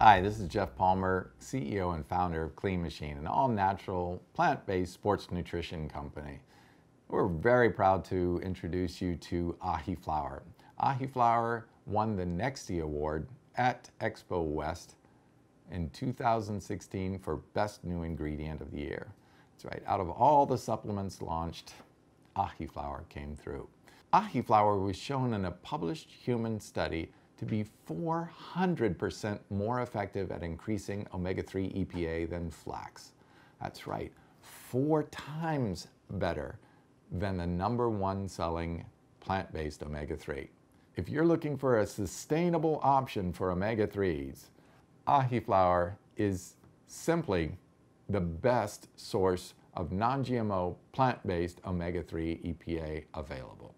Hi, this is Jeff Palmer, CEO and founder of Clean Machine, an all-natural, plant-based sports nutrition company. We're very proud to introduce you to Ahiflower. Ahi Flour won the Nexty Award at Expo West in 2016 for Best New Ingredient of the Year. That's right, out of all the supplements launched, Ahiflower came through. Ahiflower was shown in a published human study to be 400% more effective at increasing omega-3 EPA than flax. That's right, four times better than the number one selling plant-based omega-3. If you're looking for a sustainable option for omega-3s, Ahiflower is simply the best source of non-GMO plant-based omega-3 EPA available.